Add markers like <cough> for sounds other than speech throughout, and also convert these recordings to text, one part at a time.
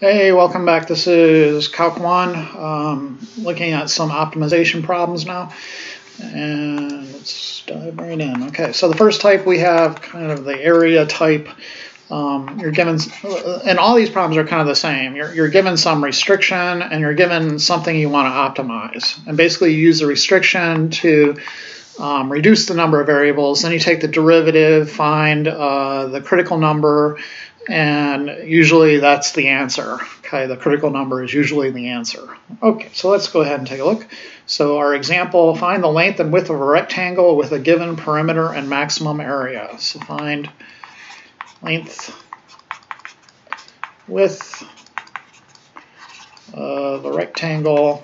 Hey, welcome back. This is Calc 1, um, looking at some optimization problems now. And let's dive right in. Okay, so the first type we have kind of the area type. Um, you're given, and all these problems are kind of the same. You're, you're given some restriction and you're given something you want to optimize. And basically you use the restriction to um, reduce the number of variables. Then you take the derivative, find uh, the critical number, and usually that's the answer. Okay, the critical number is usually the answer. Okay, so let's go ahead and take a look. So our example, find the length and width of a rectangle with a given perimeter and maximum area. So find length, width of a rectangle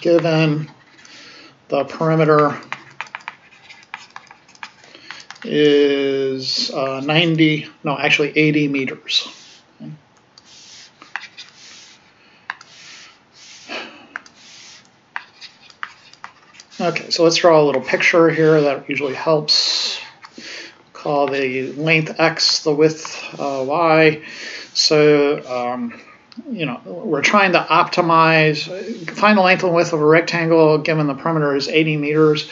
given the perimeter is uh, 90, no, actually 80 meters. Okay, so let's draw a little picture here that usually helps. Call the length x, the width uh, y. So, um, you know, we're trying to optimize, find the length and width of a rectangle given the perimeter is 80 meters,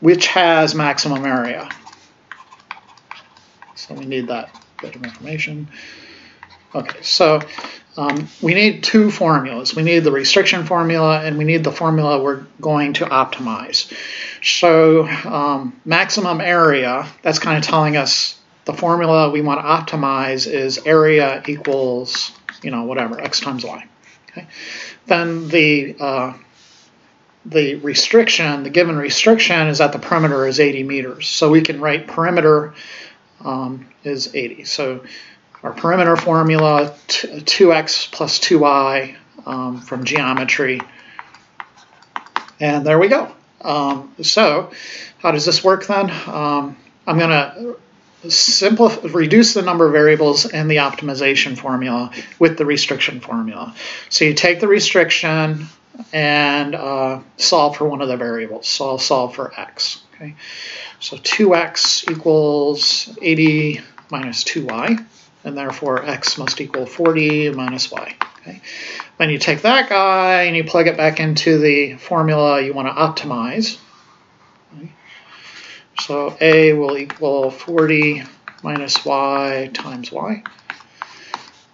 which has maximum area. So we need that bit of information. Okay, so um, we need two formulas. We need the restriction formula and we need the formula we're going to optimize. So um, maximum area, that's kind of telling us the formula we want to optimize is area equals, you know, whatever, x times y. Okay. Then the uh, the restriction, the given restriction is that the perimeter is 80 meters. So we can write perimeter um, is 80. So our perimeter formula, 2x plus 2y um, from geometry. And there we go. Um, so how does this work then? Um, I'm going to simplify, reduce the number of variables in the optimization formula with the restriction formula. So you take the restriction and uh, solve for one of the variables. So I'll solve for x. Okay, so 2x equals 80 minus 2y, and therefore x must equal 40 minus y. Okay, then you take that guy and you plug it back into the formula you want to optimize. Okay. So a will equal 40 minus y times y.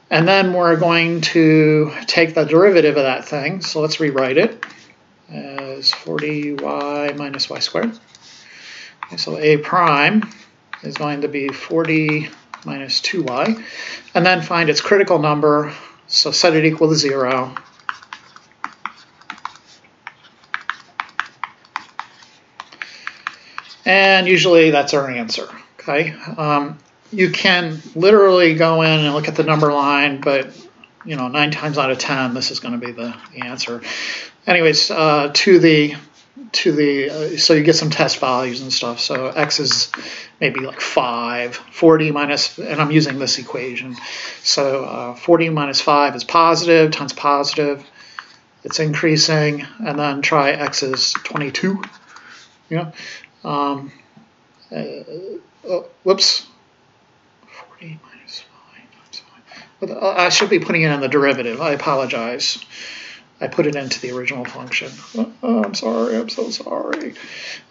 And then we're going to take the derivative of that thing. So let's rewrite it as 40y minus y squared. So a prime is going to be 40 minus 2y. And then find its critical number. So set it equal to 0. And usually that's our answer. Okay. Um, you can literally go in and look at the number line, but you know, nine times out of ten, this is going to be the, the answer. Anyways, uh, to the to the uh, so you get some test values and stuff. So x is maybe like 5, 40 minus, and I'm using this equation. So uh, 40 minus 5 is positive, times positive. It's increasing, and then try x is 22. Yeah. Um, uh, oh, whoops. 40 minus 5 uh, I should be putting it in the derivative. I apologize. I put it into the original function. Oh, I'm sorry, I'm so sorry.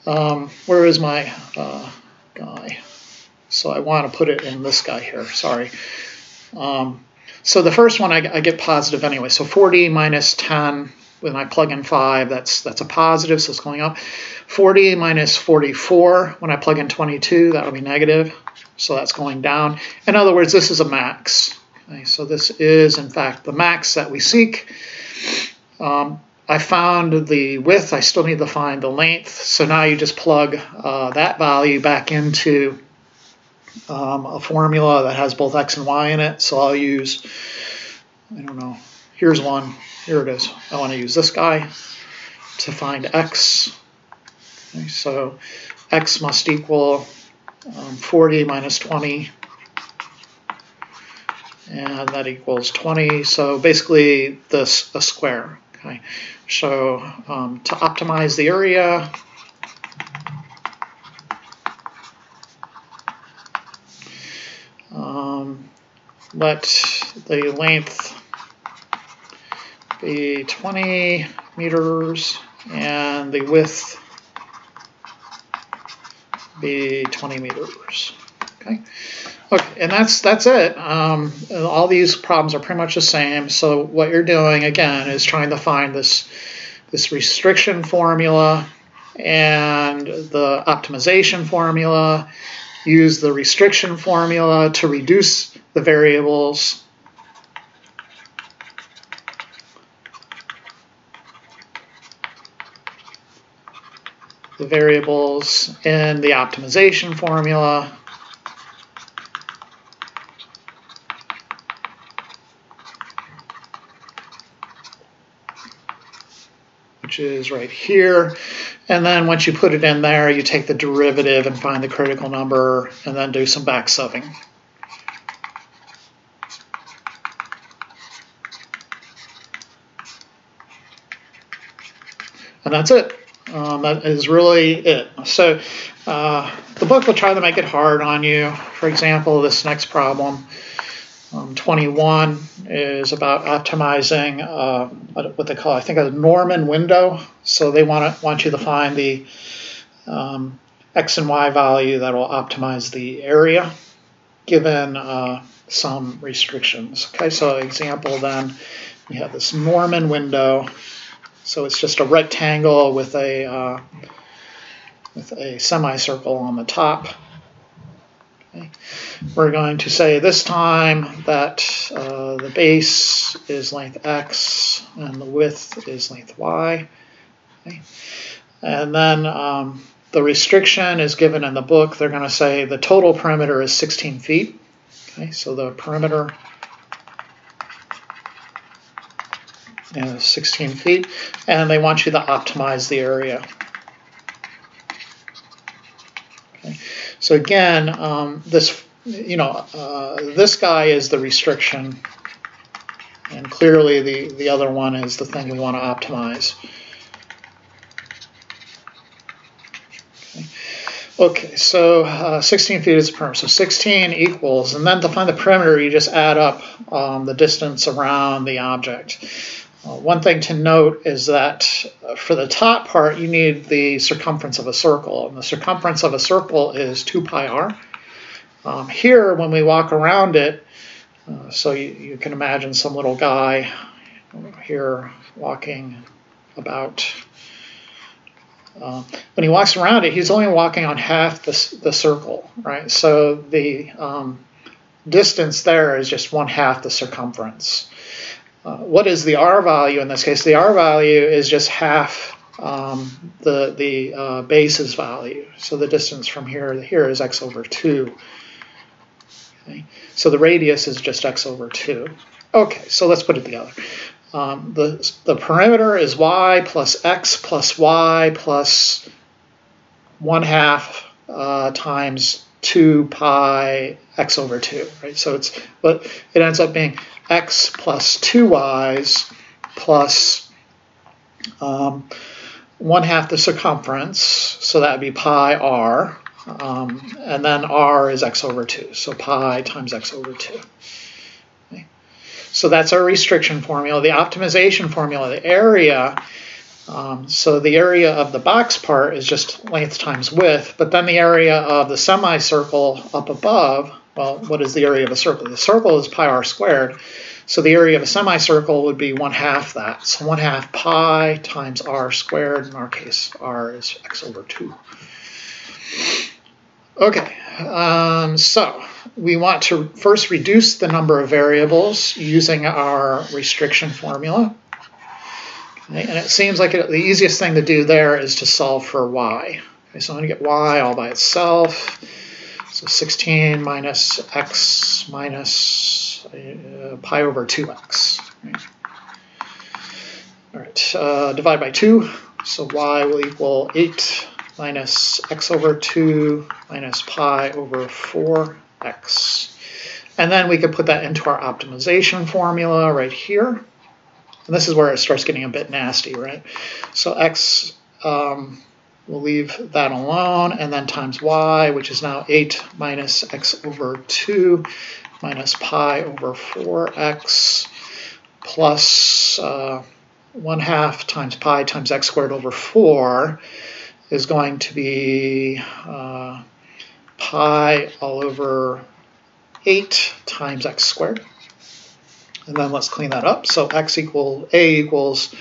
Um, where is my uh, guy? So I want to put it in this guy here, sorry. Um, so the first one I, I, get positive anyway. So 40 minus 10, when I plug in 5, that's, that's a positive, so it's going up. 40 minus 44, when I plug in 22, that will be negative, so that's going down. In other words, this is a max. Okay, so this is, in fact, the max that we seek. Um, I found the width, I still need to find the length. So now you just plug uh, that value back into um, a formula that has both x and y in it. So I'll use, I don't know, here's one, here it is. I want to use this guy to find x. Okay, so x must equal um, 40 minus 20 and that equals 20. So basically this a square. Okay, so um, to optimize the area, um, let the length be 20 meters and the width be 20 meters. Okay. Okay, and that's that's it. Um, all these problems are pretty much the same. So what you're doing again is trying to find this this restriction formula and the optimization formula. Use the restriction formula to reduce the variables the variables in the optimization formula. Which is right here. And then once you put it in there, you take the derivative and find the critical number and then do some back subbing. And that's it. Um, that is really it. So uh, the book will try to make it hard on you. For example, this next problem, um, 21, is about optimizing uh, what they call, I think, a Norman window. So they want to, want you to find the um, x and y value that will optimize the area given uh, some restrictions. Okay, so example then, we have this Norman window so it's just a rectangle with a uh, with a semicircle on the top. We're going to say this time that uh, the base is length x and the width is length y. Okay. And then um, the restriction is given in the book. They're going to say the total perimeter is 16 feet. Okay, so the perimeter is 16 feet, and they want you to optimize the area. So again, um, this you know uh, this guy is the restriction, and clearly the the other one is the thing we want to optimize. Okay, so uh, 16 feet is the perimeter. So 16 equals, and then to find the perimeter, you just add up um, the distance around the object. Uh, one thing to note is that uh, for the top part, you need the circumference of a circle. And the circumference of a circle is 2 pi r. Um, here, when we walk around it, uh, so you, you, can imagine some little guy here walking about. Uh, when he walks around it, he's only walking on half the, the circle, right? So the um, distance there is just one half the circumference. What is the R value in this case? The R value is just half um, the, the uh, base's value. So the distance from here to here is x over 2. Okay. So the radius is just x over 2. Okay, so let's put it together. Um, the, the perimeter is y plus x plus y plus 1 half uh, times 2 pi x over 2, right? So it's, but it ends up being x plus 2y's plus um, 1 half the circumference, so that would be pi r, um, and then r is x over 2, so pi times x over 2. Okay. So that's our restriction formula. The optimization formula, the area, um, so the area of the box part is just length times width, but then the area of the semicircle up above well, what is the area of a circle? The circle is pi r squared. So the area of a semicircle would be 1 half that. So 1 half pi times r squared. In our case, r is x over 2. Okay, um, so we want to first reduce the number of variables using our restriction formula. Okay, and it seems like the easiest thing to do there is to solve for y. Okay, so I'm going to get y all by itself. So 16 minus x minus uh, pi over 2x. Right? All right, uh, divide by 2. So y will equal 8 minus x over 2 minus pi over 4x. And then we could put that into our optimization formula right here. And this is where it starts getting a bit nasty, right? So x um, We'll leave that alone, and then times y, which is now 8 minus x over 2, minus pi over 4x plus uh, 1 half times pi times x squared over 4 is going to be uh, pi all over 8 times x squared. And then let's clean that up. So x equal a equals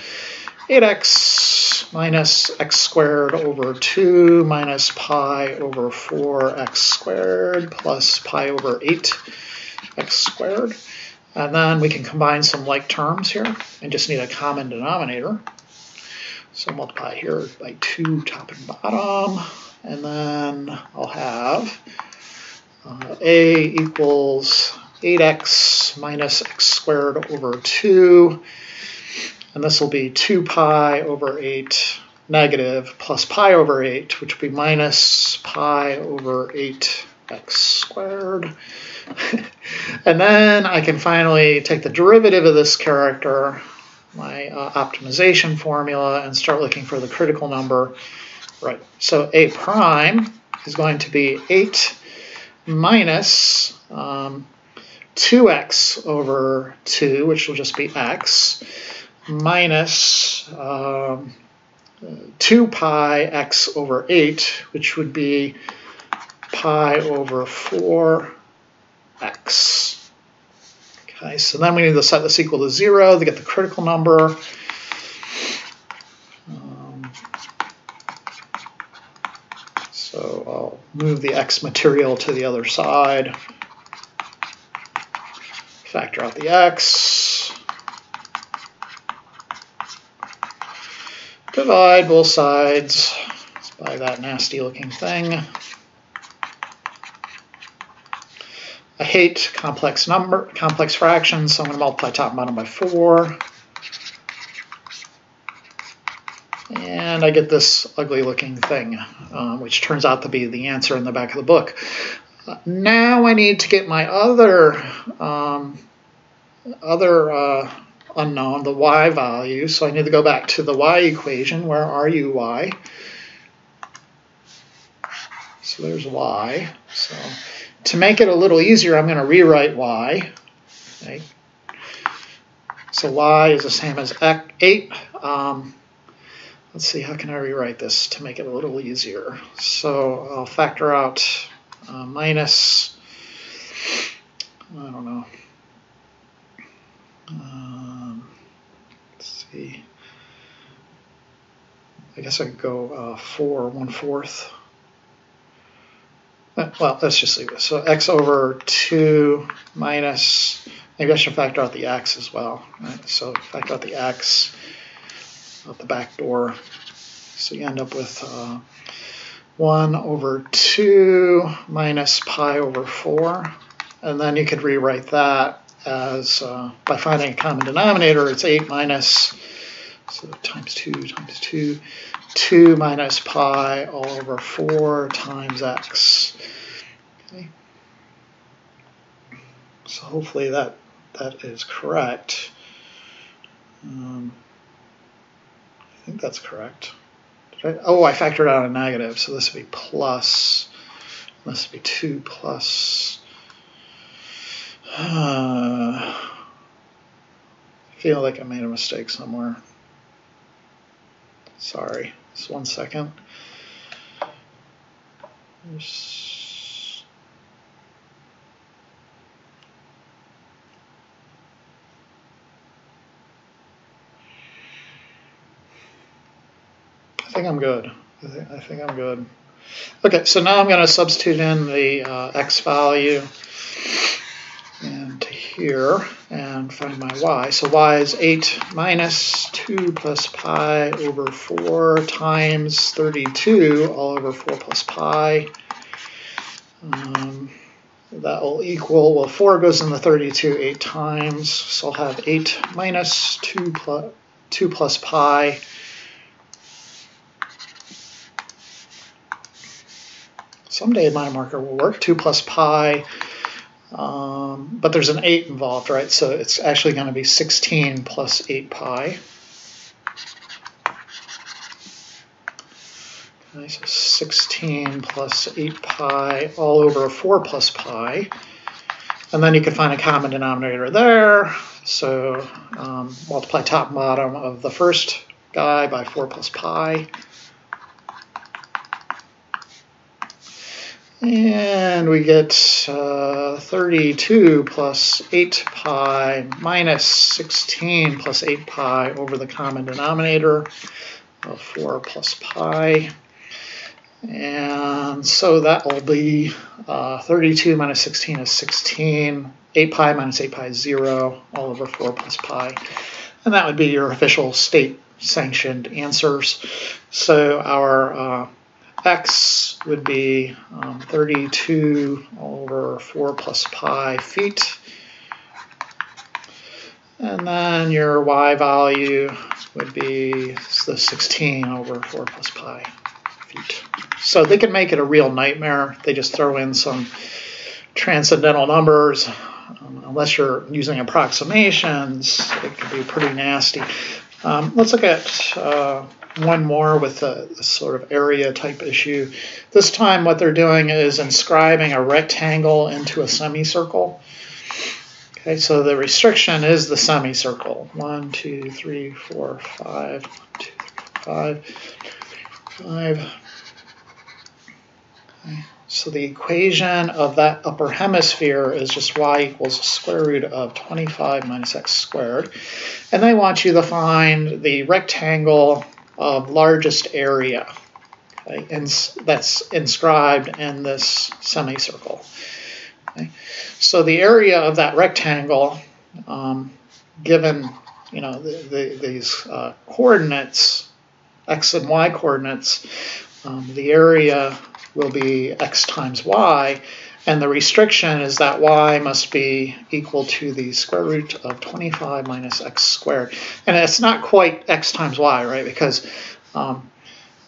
8x minus x squared over 2 minus pi over 4x squared plus pi over 8 x squared. And then we can combine some like terms here and just need a common denominator. So multiply here by 2 top and bottom. And then I'll have uh, a equals 8x minus x squared over 2. And this will be 2 pi over 8 negative plus pi over 8, which will be minus pi over 8x squared. <laughs> and then I can finally take the derivative of this character, my uh, optimization formula, and start looking for the critical number. Right, so a prime is going to be 8 minus um, 2x over 2, which will just be x, minus um, 2 pi x over 8, which would be pi over 4x. Okay, so then we need to set this equal to 0 to get the critical number. Um, so I'll move the x material to the other side factor out the x, divide both sides by that nasty looking thing. I hate complex number, complex fractions, so I'm going to multiply top and bottom by 4. And I get this ugly looking thing, um, which turns out to be the answer in the back of the book. Now I need to get my other um, other uh, unknown, the y value. So I need to go back to the y equation. Where are you, y? So there's y. So to make it a little easier, I'm going to rewrite y. Okay. So y is the same as 8. Um, let's see, how can I rewrite this to make it a little easier? So I'll factor out uh, minus, I don't know, let's see. I guess I could go uh, 4, 1 fourth. Uh, well, let's just leave it. So x over 2 minus, maybe I should factor out the x as well. Right? So factor out the x out the back door. So you end up with uh, 1 over 2 minus pi over 4. And then you could rewrite that as uh, by finding a common denominator, it's 8 minus, so times 2 times 2, 2 minus pi all over 4 times x. Okay. So hopefully that that is correct. Um, I think that's correct. I, oh, I factored out a negative, so this would be plus, this would be 2 plus uh, I feel like I made a mistake somewhere. Sorry. Just one second. I think I'm good. I think, I think I'm good. Okay, so now I'm going to substitute in the uh, x value here and find my y. So y is 8 minus 2 plus pi over 4 times 32 all over 4 plus pi. Um, that will equal, well, 4 goes in the 32 8 times, so I'll have 8 minus 2 plus, 2 plus pi. Someday my marker will work. 2 plus pi um, but there's an 8 involved, right? So it's actually going to be 16 plus 8 pi. Okay, so 16 plus 8 pi all over 4 plus pi. And then you can find a common denominator there. So um, multiply top and bottom of the first guy by 4 plus pi. And we get uh, 32 plus 8 pi minus 16 plus 8 pi over the common denominator of 4 plus pi. And so that will be uh, 32 minus 16 is 16. 8 pi minus 8 pi is 0, all over 4 plus pi. And that would be your official state sanctioned answers. So our uh, x would be um, 32 over 4 plus pi feet. And then your y value would be the 16 over 4 plus pi feet. So they can make it a real nightmare. They just throw in some transcendental numbers. Um, unless you're using approximations, it can be pretty nasty. Um, let's look at uh, one more with a, a, sort of area type issue. This time what they're doing is inscribing a rectangle into a semicircle. Okay, so the restriction is the semicircle. One, two, three, four, five, two, five, five. Okay. So the equation of that upper hemisphere is just y equals square root of 25 minus x squared. And they want you to find the rectangle of largest area okay, and that's inscribed in this semicircle. Okay. So the area of that rectangle, um, given you know the, the, these uh, coordinates, x and y coordinates, um, the area will be x times y, and the restriction is that y must be equal to the square root of 25 minus x squared. And it's not quite x times y, right? Because um,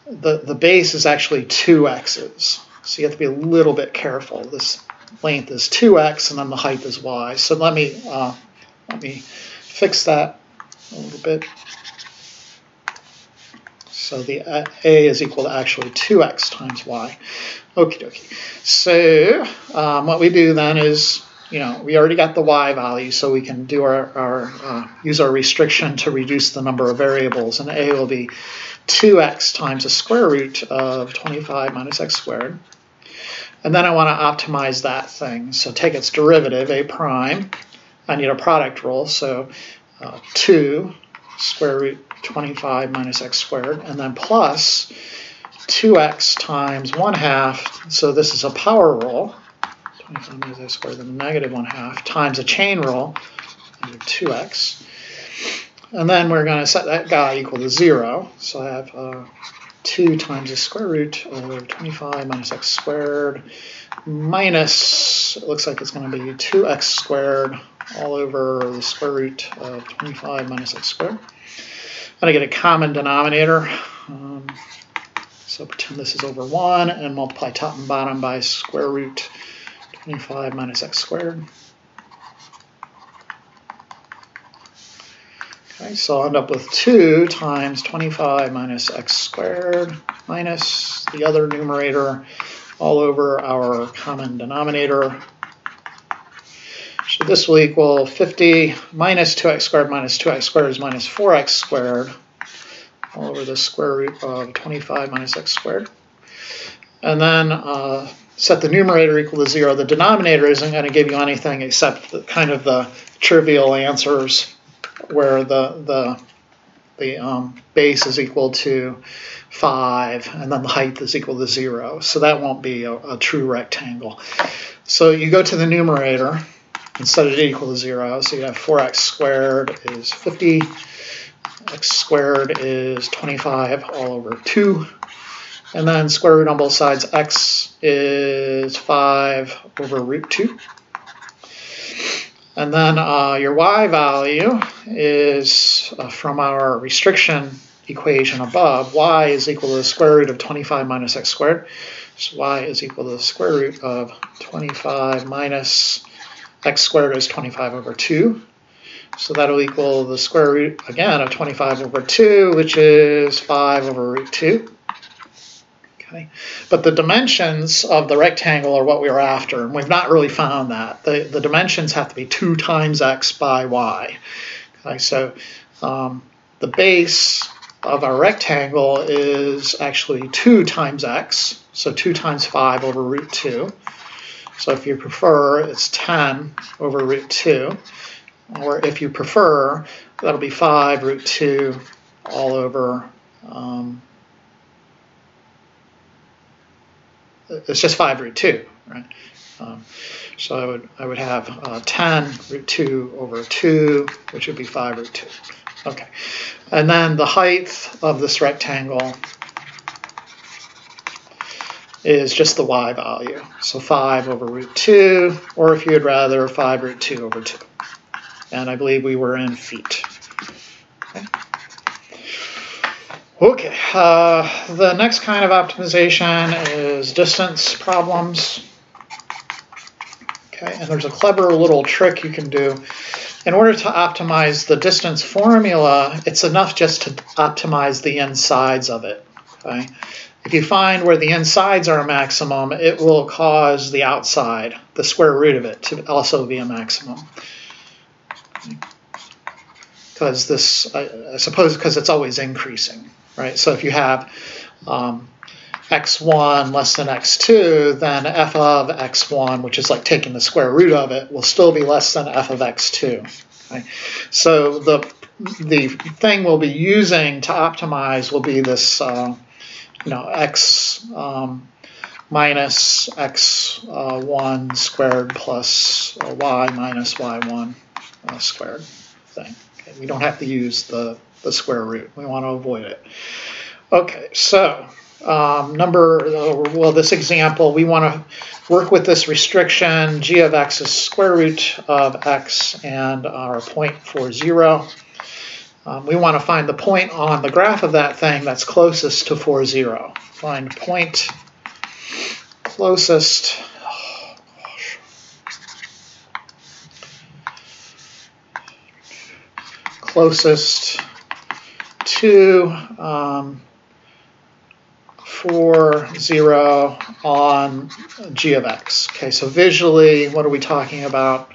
the, the base is actually two x's. So you have to be a little bit careful. This length is 2x and then the height is y. So let me, uh, let me fix that a little bit. So the a is equal to actually 2x times y. Okie dokie. So um, what we do then is, you know, we already got the y value, so we can do our, our uh, use our restriction to reduce the number of variables, and a will be 2x times the square root of 25 minus x squared. And then I want to optimize that thing. So take its derivative, a prime. I need a product rule, so uh, 2 square root 25 minus x squared, and then plus 2x times 1 half, so this is a power rule, 25 minus x squared, then negative 1 half, times a chain rule, 2x. And then we're going to set that guy equal to 0, so I have uh, 2 times the square root of 25 minus x squared minus, it looks like it's going to be 2x squared all over the square root of 25 minus x squared. I get a common denominator. Um, so pretend this is over 1 and multiply top and bottom by square root 25 minus x squared. Okay, so I'll end up with 2 times 25 minus x squared minus the other numerator all over our common denominator. So this will equal 50 minus 2x squared minus 2x squared is minus 4x squared all over the square root of 25 minus x squared. And then uh, set the numerator equal to 0. The denominator isn't going to give you anything except the, kind of the trivial answers where the the the um, base is equal to 5 and then the height is equal to 0. So that won't be a, a true rectangle. So you go to the numerator set it equal to 0. So you have 4x squared is 50, x squared is 25 all over 2. And then square root on both sides, x is 5 over root 2. And then uh, your y value is uh, from our restriction equation above. y is equal to the square root of 25 minus x squared. So y is equal to the square root of 25 minus x squared is 25 over 2. So that'll equal the square root, again, of 25 over 2, which is 5 over root 2. Okay, but the dimensions of the rectangle are what we are after, and we've not really found that. The, the dimensions have to be 2 times x by y. Okay, so um, the base of our rectangle is actually 2 times x, so 2 times 5 over root 2. So if you prefer, it's 10 over root 2. Or if you prefer, that'll be 5 root 2 all over um, it's just 5 root 2, right? Um, so I would, I would have uh, 10 root 2 over 2, which would be 5 root 2. Okay. And then the height of this rectangle is just the y value. So 5 over root 2, or if you'd rather, 5 root 2 over 2. And I believe we were in feet. Okay. Okay, uh, the next kind of optimization is distance problems. Okay, and there's a clever little trick you can do. In order to optimize the distance formula, it's enough just to optimize the insides of it. Okay, if you find where the insides are a maximum, it will cause the outside, the square root of it, to also be a maximum. Because this, I, suppose, because it's always increasing right? So if you have um, x1 less than x2, then f of x1, which is like taking the square root of it, will still be less than f of x2. Okay? So the the thing we'll be using to optimize will be this, uh, you know, x um, minus x1 uh, squared plus uh, y minus y1 uh, squared thing. Okay? We don't have to use the the square root. We want to avoid it. Okay, so um, number, well, this example, we want to work with this restriction. g of x is square root of x and our point for 0. Um, we want to find the point on the graph of that thing that's closest to 4, 0. Find point closest closest to, um, four, zero on g of x. Okay, so visually, what are we talking about?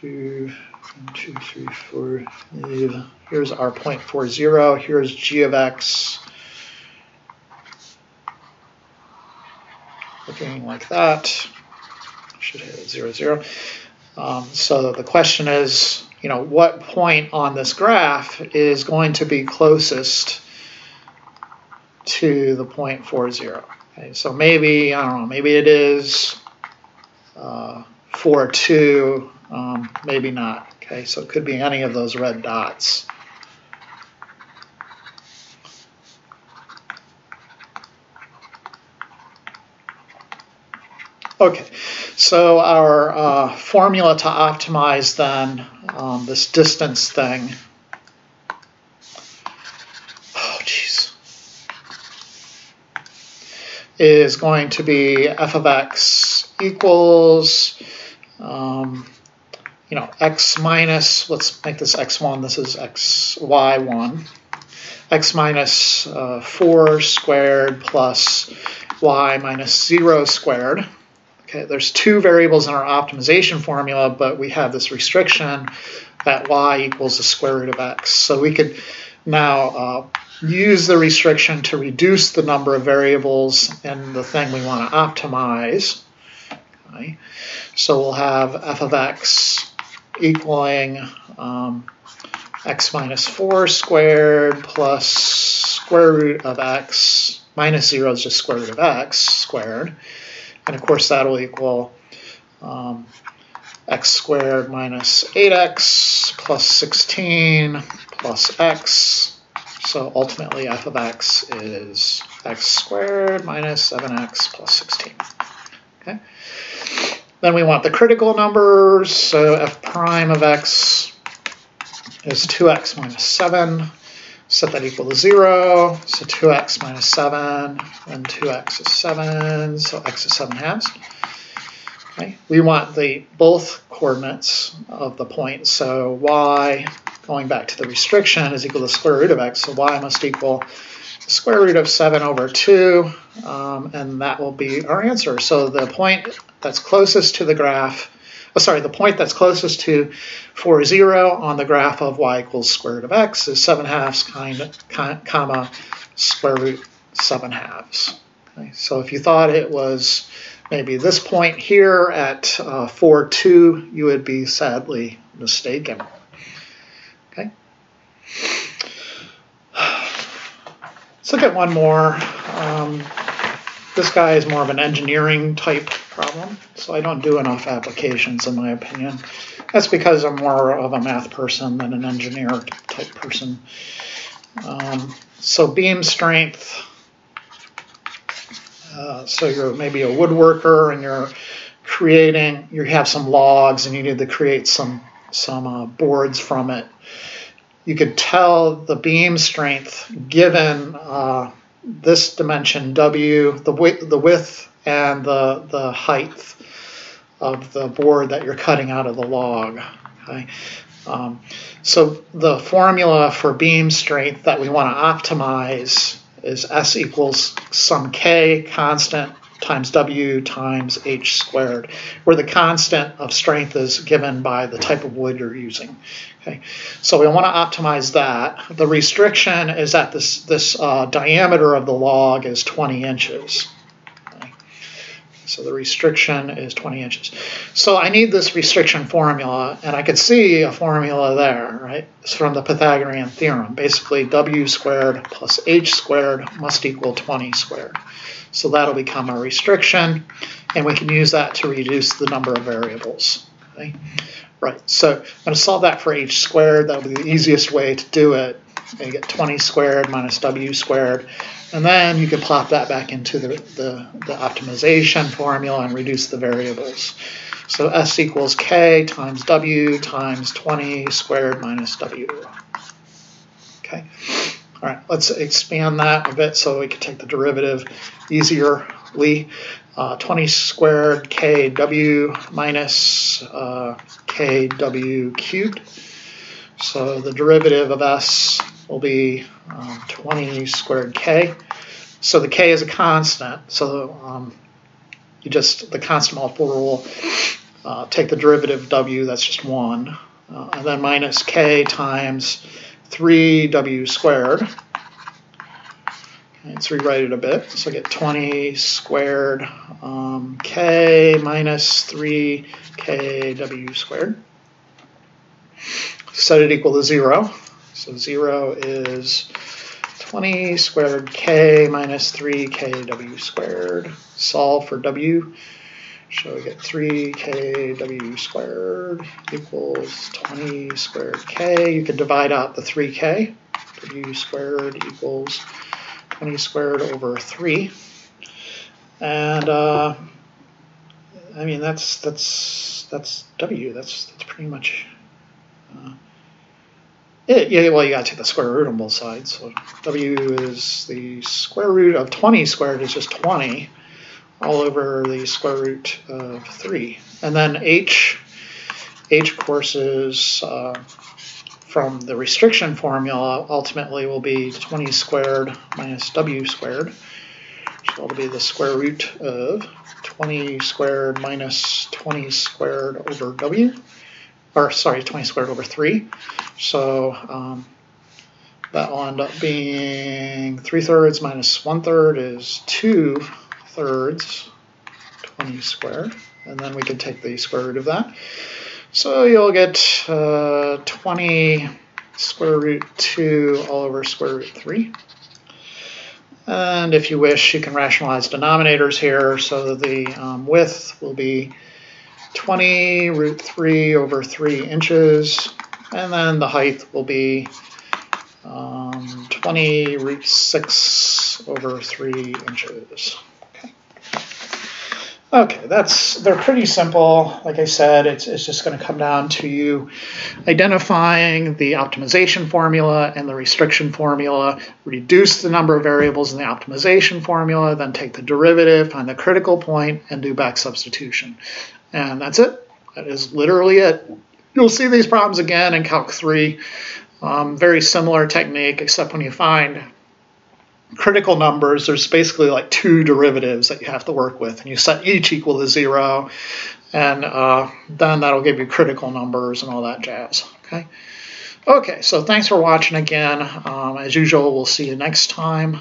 Two, two, three, four. Here's our 0.40. Here's g of x. Looking like that. Should hit zero zero. Um, so the question is, you know, what point on this graph is going to be closest to the 0.40? Okay, so maybe, I don't know, maybe it is uh, 4, 2, um, maybe not. Okay, so it could be any of those red dots. Okay, so our uh, formula to optimize then um, this distance thing, oh jeez, is going to be f of x equals, um, you know, x minus, let's make this x1, this is xy1, x minus, uh, 4 squared plus y minus 0 squared. Okay, there's two variables in our optimization formula, but we have this restriction that y equals the square root of x. So we could now uh, use the restriction to reduce the number of variables in the thing we want to optimize. Okay. So we'll have f of x equaling um, x minus 4 squared plus square root of x minus 0 is just square root of x squared and of course, that'll equal um, x squared minus 8x plus 16 plus x. So ultimately, f of x is x squared minus 7x plus 16. Then we want the critical numbers. So f prime of x is 2x minus 7 set that equal to 0. So 2x minus 7, and 2x is 7, so x is 7 halves. Okay. We want the both coordinates of the point, so y, going back to the restriction, is equal to the square root of x, so y must equal square root of 7 over 2, um, and that will be our answer. So the point that's closest to the graph, oh, sorry, the point that's closest to 4, 0 on the graph of y equals square root of x is 7 halves, kind, comma, square root 7 halves. Okay, so if you thought it was maybe this point here at uh, 4, 2, you would be sadly mistaken. Okay. Let's look at one more. Um, this guy is more of an engineering type problem, so I don't do enough applications in my opinion. That's because I'm more of a math person than an engineer type person. Um, so beam strength, uh, so you're maybe a woodworker and you're creating, you have some logs and you need to create some, some uh, boards from it. You could tell the beam strength given uh, this dimension W, the width, the width and the, the height of the board that you're cutting out of the log. Okay? Um, so the formula for beam strength that we want to optimize is S equals some K constant times W times H squared, where the constant of strength is given by the type of wood you're using. Okay, so we want to optimize that. The restriction is that this, this uh, diameter of the log is 20 inches. So the restriction is 20 inches. So I need this restriction formula, and I could see a formula there, right? It's from the Pythagorean theorem. Basically, w squared plus h squared must equal 20 squared. So that'll become a restriction, and we can use that to reduce the number of variables. Okay? Right, so I'm going to solve that for h squared. That'll be the easiest way to do it. You get 20 squared minus w squared. And then you can plop that back into the, the, the optimization formula and reduce the variables. So S equals K times W times 20 squared minus W. Okay. All right, let's expand that a bit so we can take the derivative easierly. Uh, 20 squared kw minus uh, kw cubed. So the derivative of s will be um, 20 squared k. So the k is a constant. So um, you just, the constant multiple rule, uh, take the derivative of w, that's just 1, uh, and then minus k times 3w squared. Let's rewrite it a bit. So I get 20 squared um, k minus 3kw squared. Set it equal to 0. So 0 is 20 squared k minus 3kw squared. Solve for w. So we get 3kw squared equals 20 squared k. You can divide out the 3k. w squared equals 20 squared over 3. And uh, I mean that's that's that's w. That's that's pretty much uh, it, yeah, well, you got to take the square root on both sides. So w is the square root of 20 squared is just 20 all over the square root of 3. And then h, h of course is uh, from the restriction formula ultimately will be 20 squared minus w squared. So it'll be the square root of 20 squared minus 20 squared over w or sorry, 20 squared over 3. So um, that will end up being 3 thirds minus 1 third is 2 thirds, 20 squared. And then we can take the square root of that. So you'll get uh, 20 square root 2 all over square root 3. And if you wish, you can rationalize denominators here. So the um, width will be 20 root 3 over 3 inches, and then the height will be um, 20 root 6 over 3 inches. Okay. okay, that's they're pretty simple. Like I said, it's, it's just going to come down to you identifying the optimization formula and the restriction formula, reduce the number of variables in the optimization formula, then take the derivative, find the critical point, and do back substitution. And that's it. That is literally it. You'll see these problems again in Calc 3. Um, very similar technique, except when you find critical numbers, there's basically like two derivatives that you have to work with, and you set each equal to zero, and uh, then that'll give you critical numbers and all that jazz. Okay. Okay, so thanks for watching again. Um, as usual, we'll see you next time.